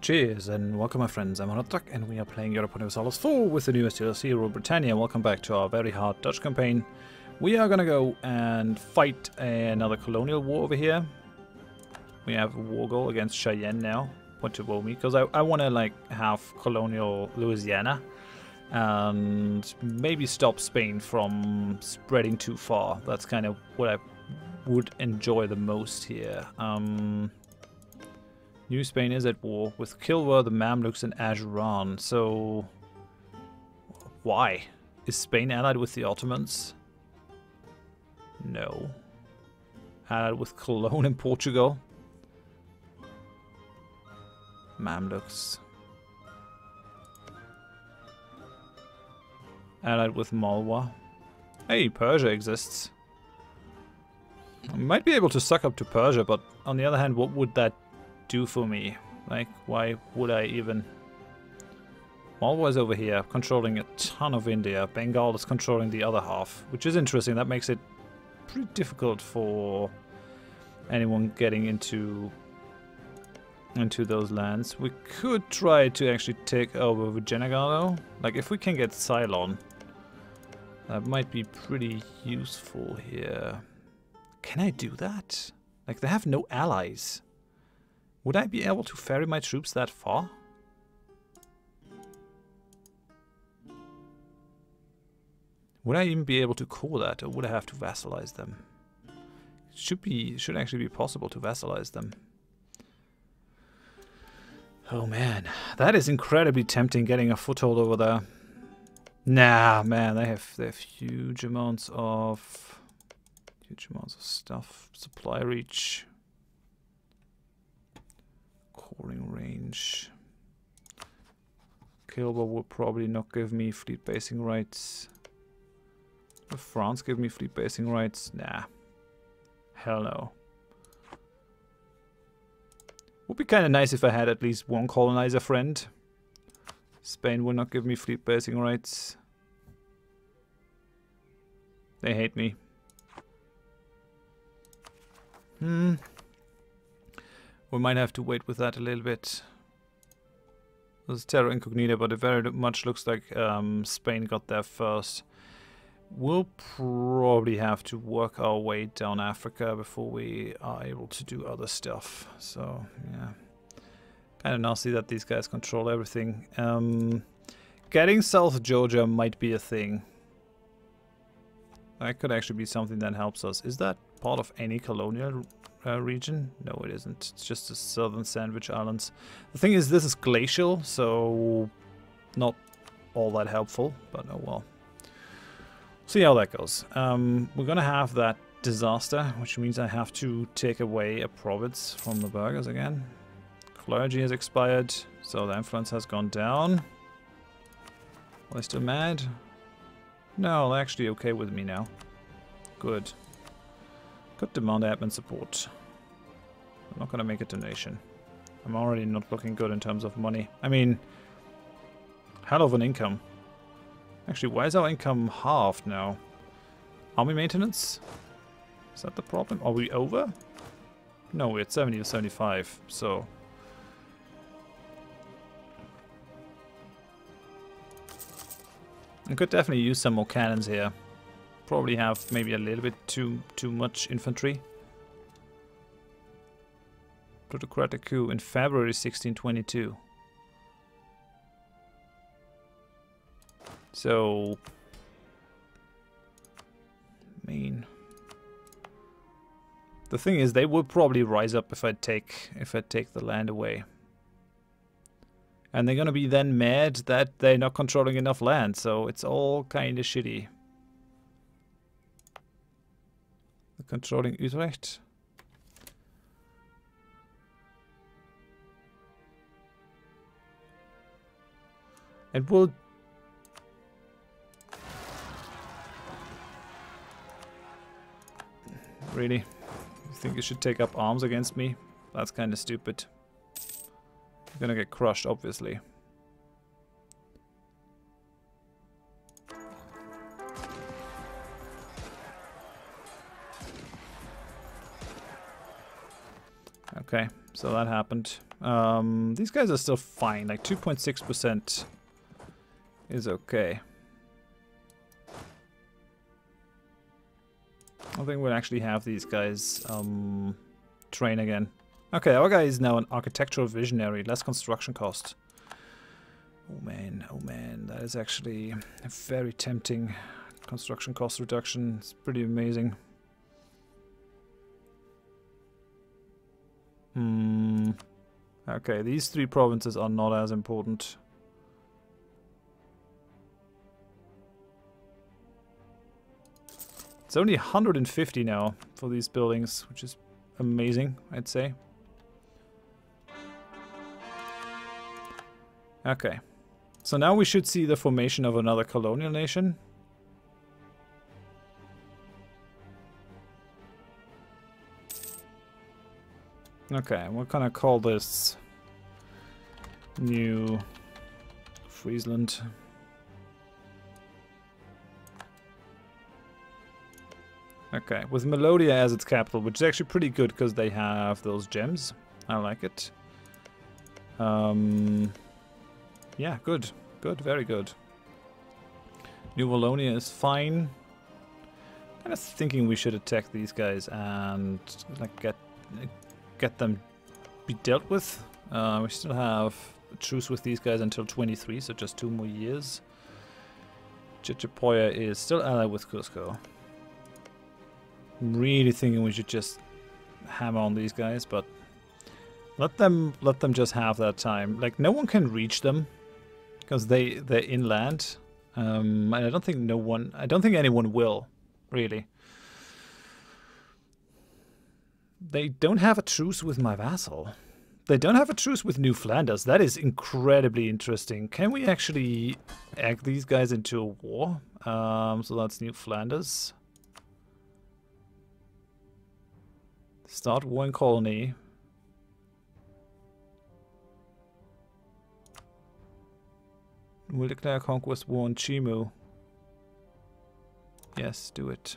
Cheers and welcome my friends, I'm Horath Drak and we are playing Europa Universalis 4 with the newest DLC, Rule Britannia. Welcome back to our very hard Dutch campaign. We are gonna go and fight another colonial war over here. We have a war goal against Cheyenne now, Pontevomi, because I, I want to like have colonial Louisiana and maybe stop Spain from spreading too far. That's kind of what I would enjoy the most here. Um, New Spain is at war with Kilwa, the Mamluks, and Ajuran. So, why? Is Spain allied with the Ottomans? No. Allied with Cologne and Portugal? Mamluks. Allied with Malwa. Hey, Persia exists. I might be able to suck up to Persia, but on the other hand, what would that do for me? Like, why would I even... Malwa is over here, controlling a ton of India. Bengal is controlling the other half, which is interesting. That makes it pretty difficult for anyone getting into into those lands. We could try to actually take over Vijayanagar though. Like, if we can get Ceylon, that might be pretty useful here. Can I do that? Like, they have no allies. Would I be able to ferry my troops that far? Would I even be able to call that, or would I have to vassalize them? It should be, should actually be possible to vassalize them. Oh man, that is incredibly tempting getting a foothold over there. Nah, man, they have they have huge amounts of huge amounts of stuff. Supply reach, coring range. Kilwa will probably not give me fleet basing rights. Will France give me fleet basing rights? Nah. Hell no. Would be kind of nice if I had at least one colonizer friend. Spain will not give me fleet basing rights. They hate me. Hmm. We might have to wait with that a little bit. This is Terra Incognita, but it very much looks like um, Spain got there first. We'll probably have to work our way down Africa before we are able to do other stuff. So, yeah. Kind of nasty that these guys control everything. Um, getting South Georgia might be a thing. That could actually be something that helps us. Is that part of any colonial uh, region? No, it isn't. It's just the southern Sandwich Islands. The thing is, this is glacial, so not all that helpful, but oh well see how that goes. Um, we're gonna have that disaster, which means I have to take away a province from the burghers again. Clergy has expired, so the influence has gone down. Are they still mad? No, they're actually okay with me now. Good. Could demand admin support. I'm not gonna make a donation. I'm already not looking good in terms of money. I mean, hell of an income. Actually, why is our income halved now? Army maintenance? Is that the problem? Are we over? No, we're at 70 or 75, so... I could definitely use some more cannons here. Probably have maybe a little bit too too much infantry. Plutocratic coup in February 1622. So, I mean, the thing is, they would probably rise up if I take if I take the land away, and they're gonna be then mad that they're not controlling enough land. So it's all kind of shitty. They're controlling Utrecht. It will Really? You think you should take up arms against me? That's kind of stupid. You're gonna get crushed, obviously. Okay, so that happened. Um, these guys are still fine. Like 2.6% is okay. I think we'll actually have these guys um, train again. Okay, our guy is now an architectural visionary. Less construction cost. Oh man, oh man, that is actually a very tempting construction cost reduction. It's pretty amazing. Hmm. Okay, these three provinces are not as important. It's only 150 now for these buildings, which is amazing, I'd say. Okay. So now we should see the formation of another colonial nation. Okay, can I call this? New Friesland. Okay, with Melodia as its capital, which is actually pretty good because they have those gems. I like it. Um, yeah, good. Good, very good. New Wallonia is fine. Kind of thinking we should attack these guys and like get get them be dealt with. Uh, we still have a truce with these guys until 23, so just two more years. Chachapoya is still allied with Cusco. Really thinking we should just hammer on these guys, but let them let them just have that time. Like no one can reach them because they they're inland, um, and I don't think no one. I don't think anyone will really. They don't have a truce with my vassal. They don't have a truce with New Flanders. That is incredibly interesting. Can we actually egg these guys into a war? Um, so that's New Flanders. Start one colony. We'll declare conquest war on Chimu. Yes, do it.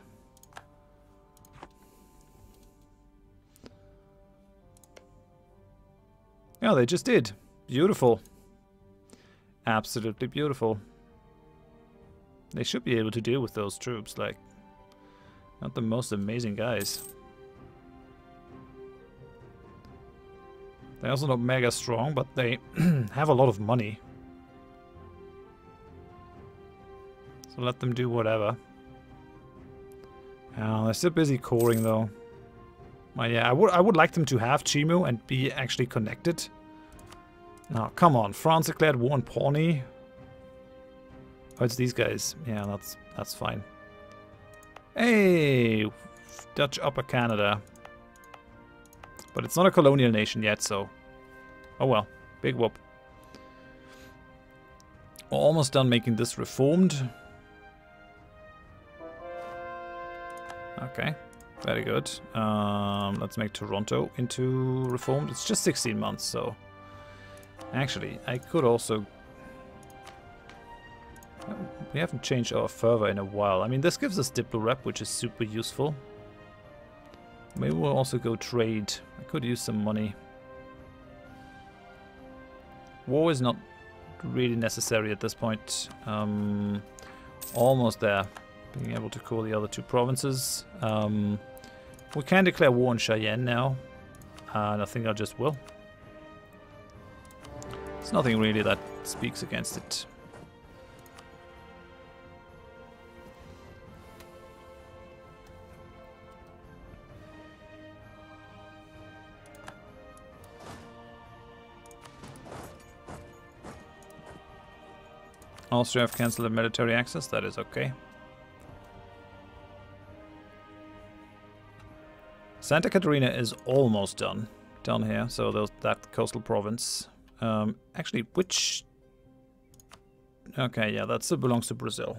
Yeah, they just did. Beautiful. Absolutely beautiful. They should be able to deal with those troops, like, not the most amazing guys. They're also not mega strong, but they have a lot of money. So let them do whatever. Oh, they're still busy coring though. Well, yeah, I would I would like them to have Chimu and be actually connected. Now, come on, France declared war on Pawnee. Oh, it's these guys. Yeah, that's that's fine. Hey, Dutch Upper Canada. But it's not a colonial nation yet, so... Oh well, big whoop. We're almost done making this reformed. Okay, very good. Um, let's make Toronto into reformed. It's just 16 months, so... Actually, I could also... We haven't changed our fervor in a while. I mean, this gives us Diplo rep, which is super useful. Maybe we'll also go trade. I could use some money. War is not really necessary at this point. Um, almost there. Being able to call the other two provinces. Um, we can declare war on Cheyenne now. And I think I just will. There's nothing really that speaks against it. Austria have cancelled the military access, that is okay. Santa Catarina is almost done down here, so that coastal province. Um, actually, which... Okay, yeah, that still belongs to Brazil.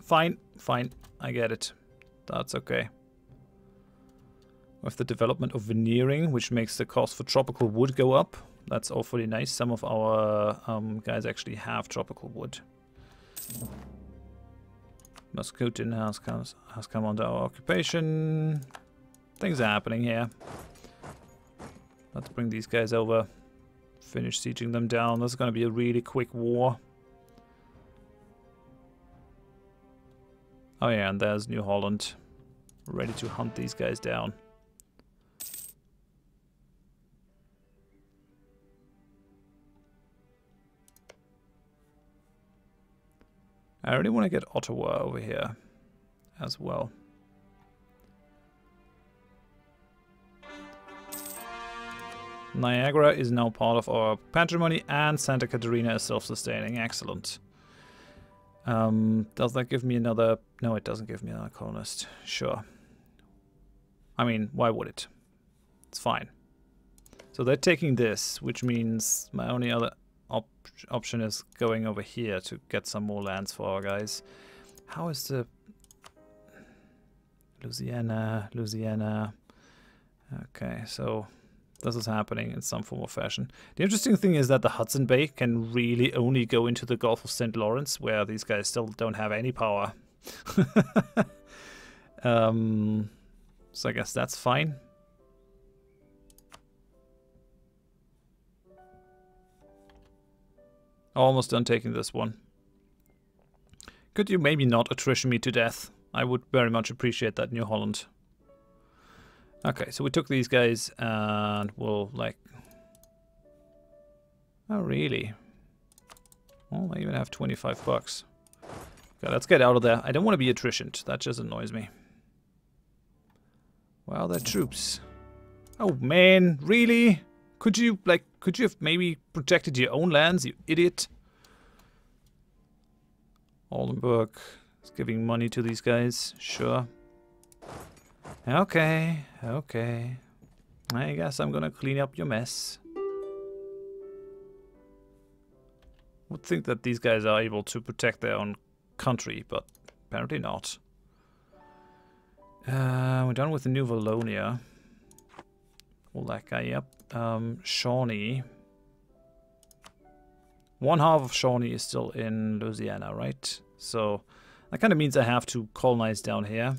Fine, fine, I get it. That's okay. With the development of veneering, which makes the cost for tropical wood go up. That's awfully nice. Some of our um, guys actually have tropical wood. Muscutin has come, has come under our occupation. Things are happening here. Let's bring these guys over. Finish sieging them down. This is going to be a really quick war. Oh yeah, and there's New Holland. Ready to hunt these guys down. I really want to get Ottawa over here as well. Niagara is now part of our patrimony and Santa Catarina is self-sustaining. Excellent. Um, does that give me another... No, it doesn't give me another colonist. Sure. I mean, why would it? It's fine. So they're taking this, which means my only other op option is going over here to get some more lands for our guys. How is the... Louisiana, Louisiana... Okay, so this is happening in some form or fashion. The interesting thing is that the Hudson Bay can really only go into the Gulf of St. Lawrence, where these guys still don't have any power. um, so I guess that's fine. Almost done taking this one. Could you maybe not attrition me to death? I would very much appreciate that, New Holland. Okay, so we took these guys and we'll like... Oh, really? Well, I even have 25 bucks. Okay, let's get out of there. I don't want to be attritioned. That just annoys me. Well, they're troops. Oh, man. Really? Could you, like, could you have maybe protected your own lands, you idiot? Oldenburg is giving money to these guys. Sure. Okay, okay. I guess I'm gonna clean up your mess. Would think that these guys are able to protect their own country, but apparently not. Uh, we're done with the New Wallonia. Pull that guy up. Um, Shawnee. One half of Shawnee is still in Louisiana, right? So that kind of means I have to colonize down here.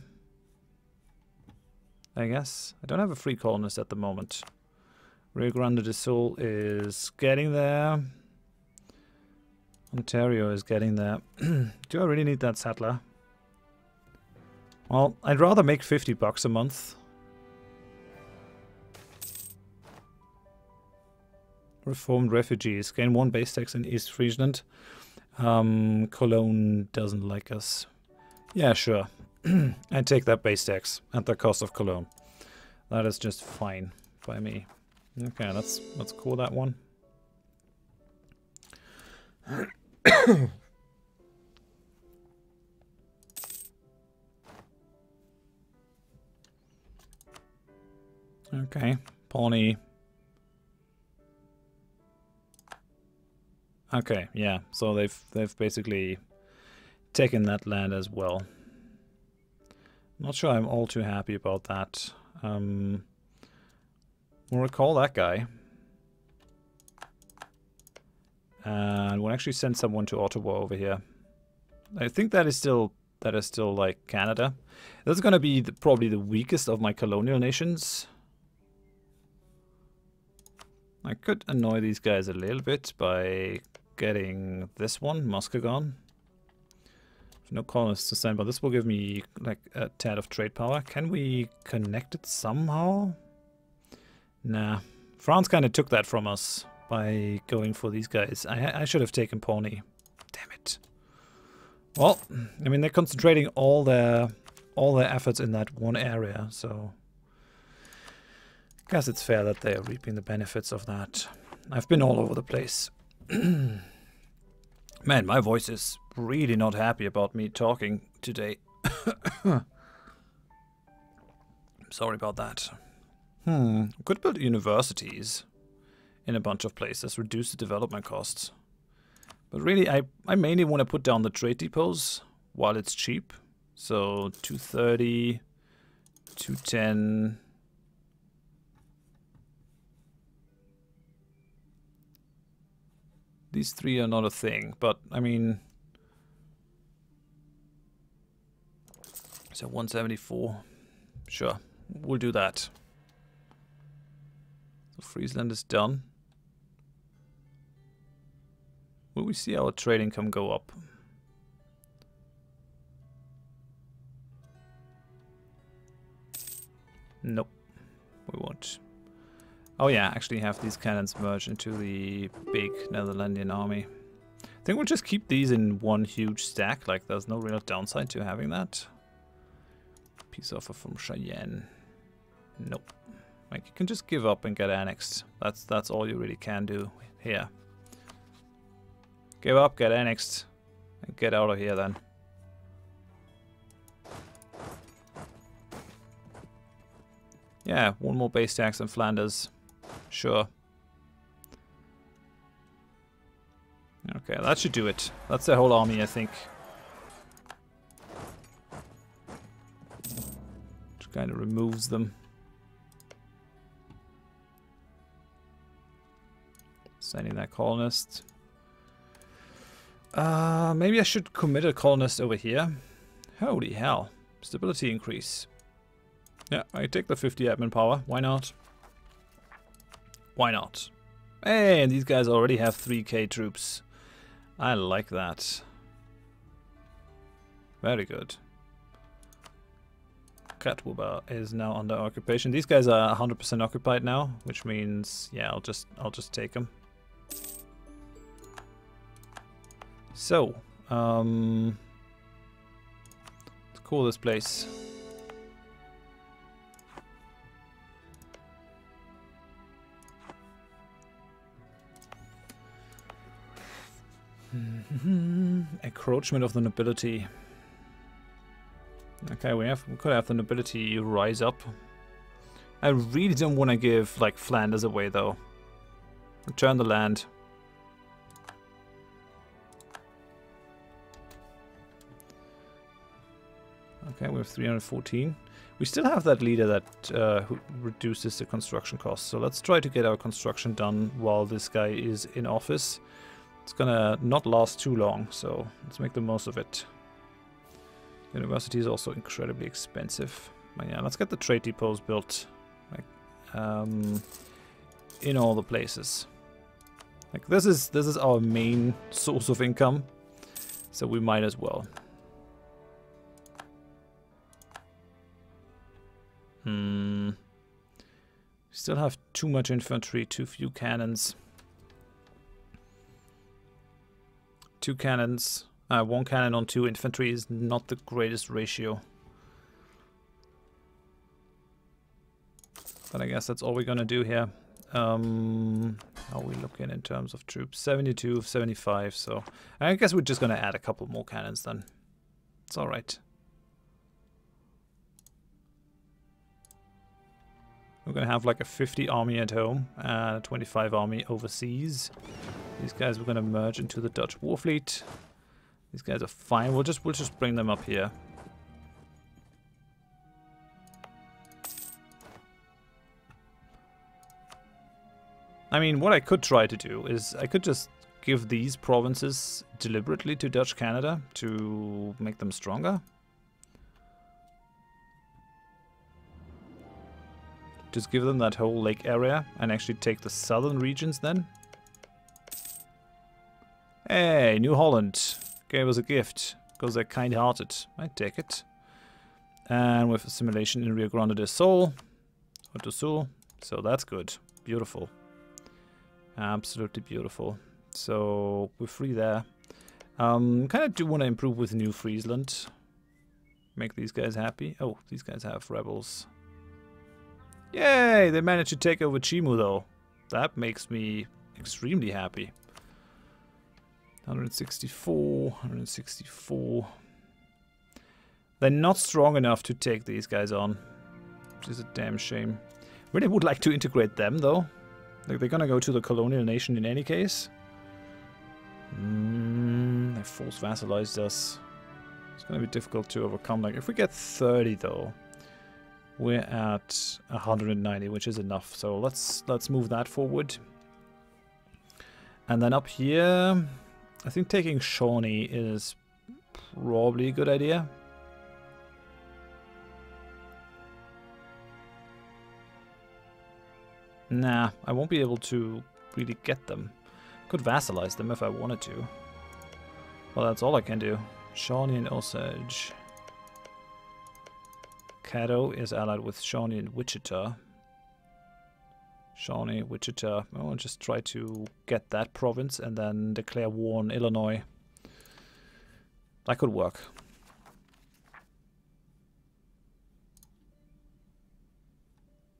I guess. I don't have a free colonist at the moment. Rio Grande do Sul is getting there. Ontario is getting there. Do I really need that settler? Well, I'd rather make 50 bucks a month. Reformed refugees gain one base tax in East Friesland. Um, Cologne doesn't like us. Yeah, sure. I take that base tax at the cost of Cologne. That is just fine by me. Okay, let's let's call that one. okay, Pawnee. Okay, yeah. So they've they've basically taken that land as well. Not sure I'm all too happy about that. Um, we'll recall that guy. And we'll actually send someone to Ottawa over here. I think that is still that is still like Canada. That's gonna be the, probably the weakest of my colonial nations. I could annoy these guys a little bit by getting this one, Muskegon. No colonists to send, but this will give me like a tad of trade power. Can we connect it somehow? Nah. France kind of took that from us by going for these guys. I, I should have taken Pawnee. Damn it. Well, I mean, they're concentrating all their all their efforts in that one area, so I guess it's fair that they are reaping the benefits of that. I've been all over the place. Man, my voice is really not happy about me talking today. Sorry about that. Hmm, could build universities in a bunch of places, reduce the development costs. But really, I, I mainly want to put down the trade depots while it's cheap. So 230, 210, These three are not a thing, but I mean... So 174. Sure, we'll do that. So Friesland is done. Will we see our trade income go up? Nope, we won't. Oh yeah, actually have these cannons merge into the big Netherlandian army. I think we'll just keep these in one huge stack, like there's no real downside to having that. Peace offer from Cheyenne. Nope. Like you can just give up and get annexed. That's that's all you really can do here. Give up, get annexed, and get out of here then. Yeah, one more base tax in Flanders. Sure. Okay, that should do it. That's the whole army, I think. Just kind of removes them. Sending that colonist. Uh, maybe I should commit a colonist over here. Holy hell. Stability increase. Yeah, I take the 50 admin power. Why not? Why not? Hey, and these guys already have 3k troops. I like that. Very good. Catawba is now under occupation. These guys are 100% occupied now, which means, yeah, I'll just I'll just take them. So, um, let's call this place. Encroachment of the nobility. Okay, we have we could have the nobility rise up. I really don't want to give like Flanders away though. Return the land. Okay, we have 314. We still have that leader that uh, who reduces the construction costs. So let's try to get our construction done while this guy is in office. It's gonna not last too long, so let's make the most of it. University is also incredibly expensive. But yeah, let's get the trade depots built like, um, in all the places. Like this is this is our main source of income, so we might as well. Hmm. Still have too much infantry, too few cannons. Two cannons, uh, one cannon on two infantry is not the greatest ratio. But I guess that's all we're gonna do here. Um, how are we looking in terms of troops? 72, 75, so I guess we're just gonna add a couple more cannons then. It's alright. We're gonna have like a 50 army at home and a 25 army overseas. These guys we're gonna merge into the Dutch war fleet. These guys are fine. We'll just we'll just bring them up here. I mean, what I could try to do is I could just give these provinces deliberately to Dutch Canada to make them stronger. Just give them that whole lake area and actually take the southern regions then. Hey, New Holland gave us a gift because they're kind-hearted. I take it. And with assimilation in Rio Grande do Sul, or do Sul, so that's good. Beautiful. Absolutely beautiful. So we're free there. Um, kind of do want to improve with New Friesland. Make these guys happy. Oh, these guys have rebels. Yay! They managed to take over Chimu though. That makes me extremely happy. 164, 164. They're not strong enough to take these guys on. Which is a damn shame. Really would like to integrate them though. Like they're gonna go to the colonial nation in any case. Mm, they force vassalized us. It's gonna be difficult to overcome. Like if we get 30 though, we're at 190, which is enough. So let's let's move that forward. And then up here, I think taking Shawnee is probably a good idea. Nah, I won't be able to really get them. Could vassalize them if I wanted to. Well, that's all I can do. Shawnee and Osage. Caddo is allied with Shawnee and Wichita. Shawnee, Wichita. I'll just try to get that province and then declare war on Illinois. That could work.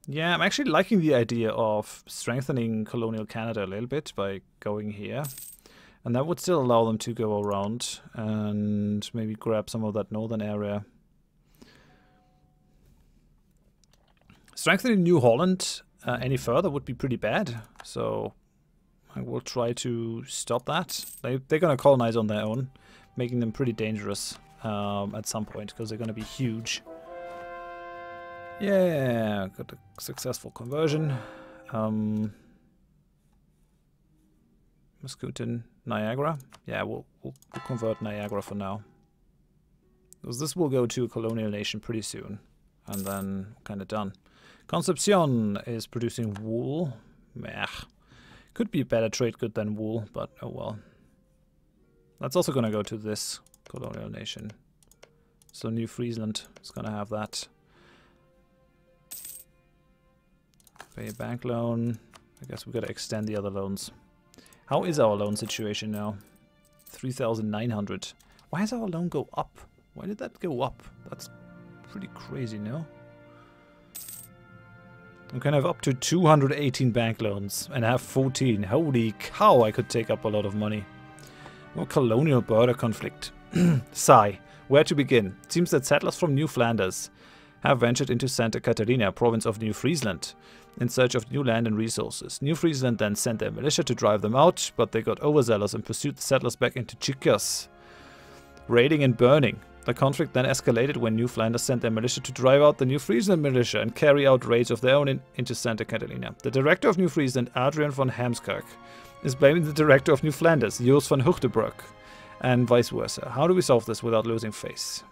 Yeah, I'm actually liking the idea of strengthening colonial Canada a little bit by going here. And that would still allow them to go around and maybe grab some of that northern area. Strengthening New Holland uh, any further would be pretty bad. So I will try to stop that. They, they're going to colonize on their own, making them pretty dangerous um, at some point because they're going to be huge. Yeah, got a successful conversion. Um, Mascoutin, Niagara. Yeah, we'll, we'll, we'll convert Niagara for now. Because this will go to a colonial nation pretty soon. And then kind of done. Concepcion is producing wool. Meh. Could be a better trade good than wool, but oh well. That's also going to go to this colonial nation. So New Friesland is going to have that. Pay a bank loan. I guess we've got to extend the other loans. How is our loan situation now? 3,900. Why does our loan go up? Why did that go up? That's pretty crazy, no? We can have up to 218 bank loans and have 14. Holy cow, I could take up a lot of money. More colonial border conflict. Sigh. Where to begin? It seems that settlers from New Flanders have ventured into Santa Catarina, province of New Friesland, in search of new land and resources. New Friesland then sent their militia to drive them out, but they got overzealous and pursued the settlers back into Chicas, raiding and burning. The conflict then escalated when New Flanders sent their militia to drive out the New Friesland militia and carry out raids of their own in, into Santa Catalina. The director of New Friesland, Adrian von Heemskerk, is blaming the director of New Flanders, Jos van Hoogtebroek, and vice versa. How do we solve this without losing face?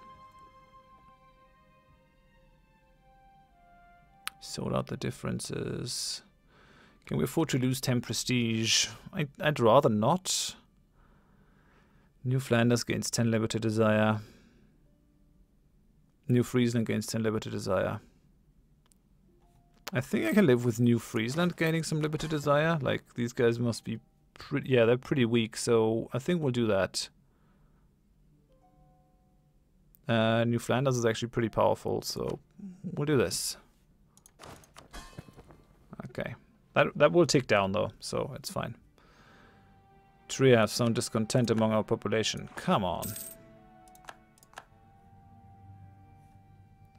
Sort out the differences. Can we afford to lose 10 prestige? I, I'd rather not. New Flanders gains 10 liberty desire. New Friesland gains 10 Liberty Desire. I think I can live with New Friesland gaining some Liberty Desire. Like, these guys must be pretty... Yeah, they're pretty weak, so I think we'll do that. Uh, New Flanders is actually pretty powerful, so we'll do this. Okay. That, that will tick down, though, so it's fine. Tree have some discontent among our population. Come on.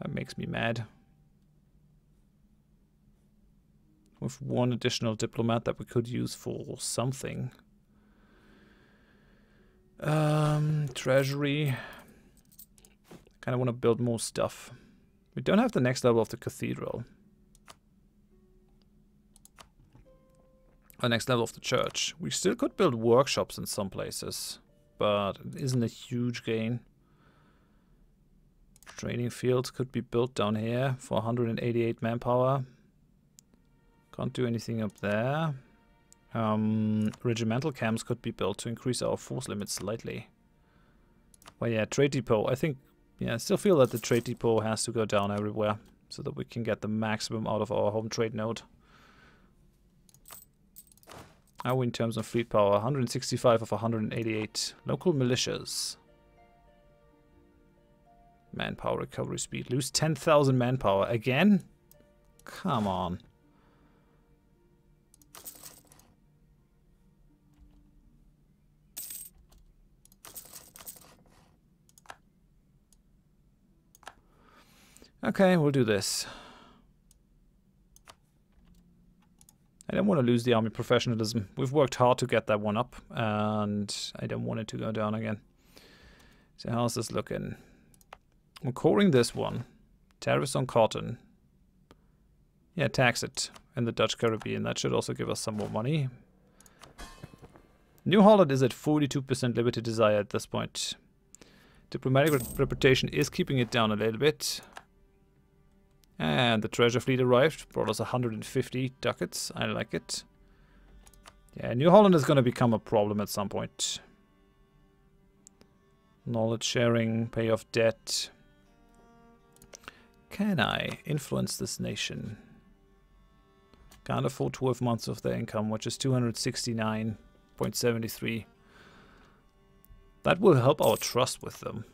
That makes me mad. With one additional diplomat that we could use for something. Um, treasury. Kind of want to build more stuff. We don't have the next level of the cathedral. The next level of the church. We still could build workshops in some places, but it isn't a huge gain. Training fields could be built down here for 188 manpower. Can't do anything up there. Um, regimental camps could be built to increase our force limit slightly. Well, yeah, trade depot. I think, yeah, I still feel that the trade depot has to go down everywhere so that we can get the maximum out of our home trade node. How in terms of fleet power? 165 of 188. Local militias. Manpower recovery speed. Lose 10,000 manpower. Again? Come on. Okay, we'll do this. I don't want to lose the army professionalism. We've worked hard to get that one up, and I don't want it to go down again. So how's this looking? I'm calling this one. Tariffs on cotton. Yeah, tax it in the Dutch Caribbean. That should also give us some more money. New Holland is at 42% liberty desire at this point. Diplomatic reputation is keeping it down a little bit. And the treasure fleet arrived, brought us 150 ducats. I like it. Yeah, New Holland is going to become a problem at some point. Knowledge sharing, pay off debt. Can I influence this nation? Can't afford 12 months of their income, which is 269.73. That will help our trust with them.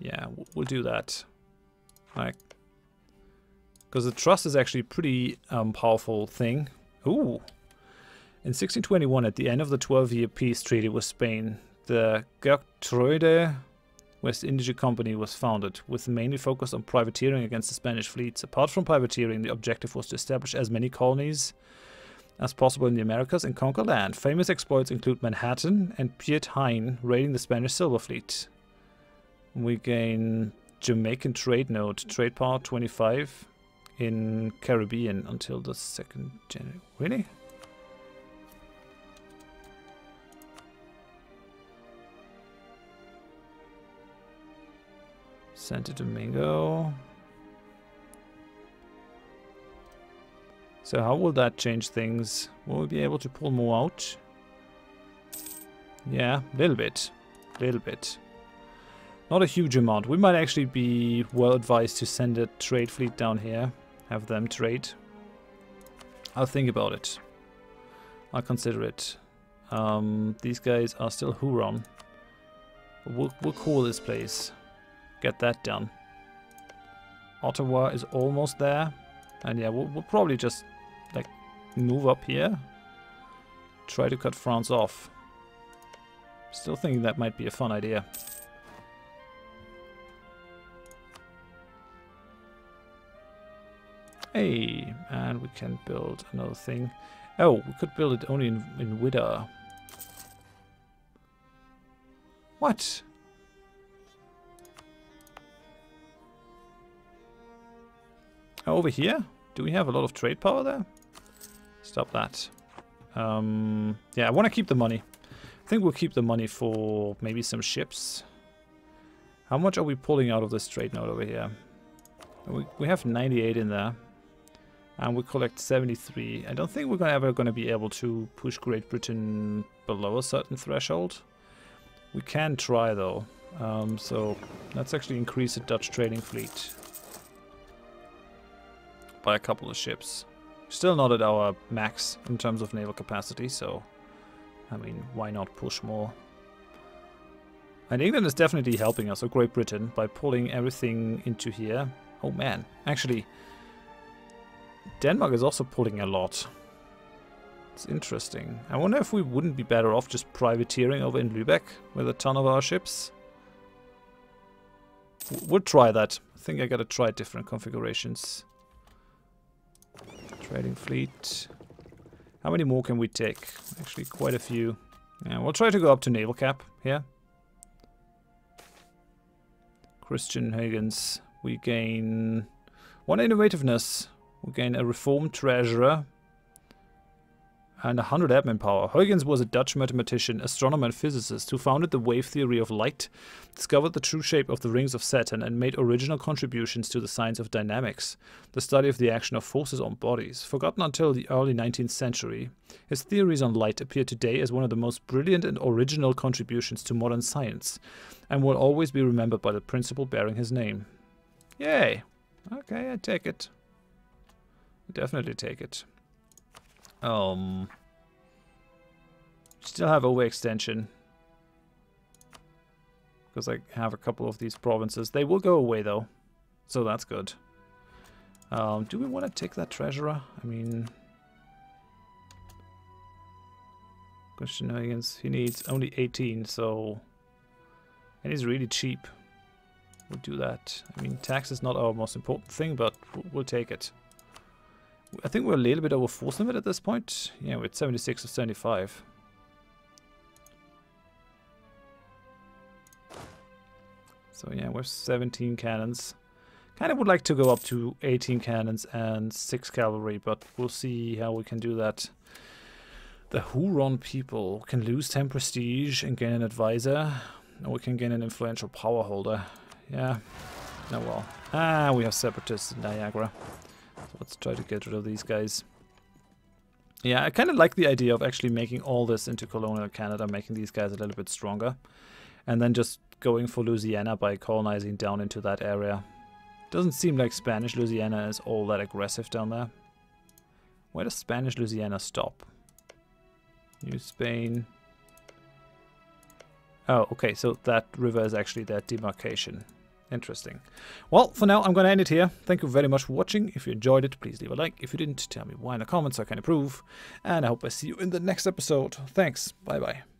Yeah, we'll do that. Like, because the trust is actually a pretty um, powerful thing. Ooh. In 1621, at the end of the 12-year peace treaty with Spain, the Gertrude West India Company was founded, with mainly focus on privateering against the Spanish fleets. Apart from privateering, the objective was to establish as many colonies as possible in the Americas and conquer land. Famous exploits include Manhattan and Piet Hein raiding the Spanish silver fleet. We gain Jamaican trade node, trade power 25 in Caribbean until the 2nd January. Really? Santo Domingo. So how will that change things? Will we be able to pull more out? Yeah, a little bit. A little bit. Not a huge amount. We might actually be well advised to send a trade fleet down here. Have them trade. I'll think about it. I'll consider it. Um, these guys are still Huron. We'll, we'll call this place. Get that done. Ottawa is almost there. And yeah, we'll, we'll probably just like move up here. Try to cut France off. Still thinking that might be a fun idea. Hey, and we can build another thing. Oh, we could build it only in, in Widder. What? Over here? Do we have a lot of trade power there? Stop that. Um, yeah, I want to keep the money. I think we'll keep the money for maybe some ships. How much are we pulling out of this trade node over here? We, we have 98 in there and we collect 73. I don't think we're gonna ever going to be able to push Great Britain below a certain threshold. We can try though. Um, so let's actually increase the Dutch trading fleet by a couple of ships. Still not at our max in terms of naval capacity, so I mean, why not push more? And England is definitely helping us, or Great Britain, by pulling everything into here. Oh man, actually, Denmark is also pulling a lot. It's interesting. I wonder if we wouldn't be better off just privateering over in Lübeck with a ton of our ships. we'll try that. I think I gotta try different configurations. Trading fleet. How many more can we take? Actually, quite a few. Yeah, we'll try to go up to naval cap here. Christian Huygens. We gain one innovativeness. We gain a reformed treasurer and 100 admin power. Huygens was a Dutch mathematician, astronomer, and physicist who founded the wave theory of light, discovered the true shape of the rings of Saturn, and made original contributions to the science of dynamics, the study of the action of forces on bodies. Forgotten until the early 19th century, his theories on light appear today as one of the most brilliant and original contributions to modern science, and will always be remembered by the principle bearing his name. Yay! Okay, I take it. Definitely take it. Um, still have overextension. Because I have a couple of these provinces. They will go away though. So that's good. Um, do we want to take that treasurer? I mean... Christian Huygens, he needs only 18, so... And he's really cheap. We'll do that. I mean, tax is not our most important thing, but we'll take it. I think we're a little bit over force limit at this point. Yeah, we're at 76 or 75. So yeah, we're 17 cannons. Kind of would like to go up to 18 cannons and 6 cavalry, but we'll see how we can do that. The Huron people can lose 10 prestige and gain an advisor, or we can gain an influential power holder. Yeah, Oh well. Ah, we have separatists in Niagara. Let's try to get rid of these guys. Yeah, I kind of like the idea of actually making all this into colonial Canada, making these guys a little bit stronger. And then just going for Louisiana by colonizing down into that area. Doesn't seem like Spanish Louisiana is all that aggressive down there. Where does Spanish Louisiana stop? New Spain. Oh, okay, so that river is actually that demarcation. Interesting. Well, for now, I'm going to end it here. Thank you very much for watching. If you enjoyed it, please leave a like. If you didn't, tell me why in the comments so I can improve. And I hope I see you in the next episode. Thanks. Bye-bye.